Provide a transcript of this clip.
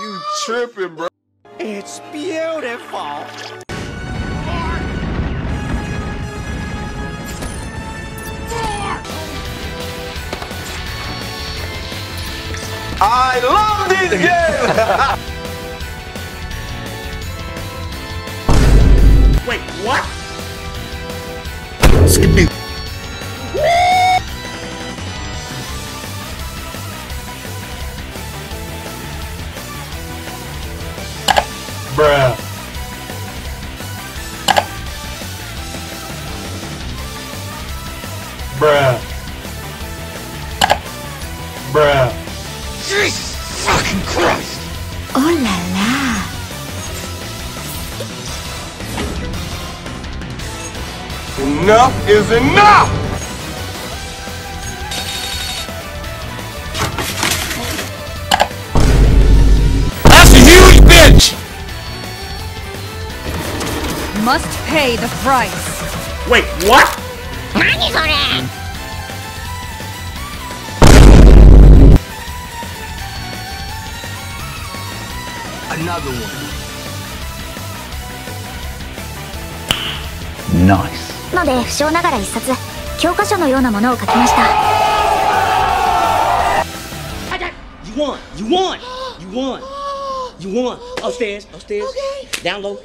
you tripping, bro. It's beautiful. I love this game! Wait, what? Skip Bruh. Bruh. Bruh. Jesus fucking Christ! Oh la la. Enough is enough! Must pay the price. Wait, what? Another one. Nice. ので不詳ながら一冊教科書のようなものを書きました You won. You won. You won. You won. Upstairs. Upstairs. Down low.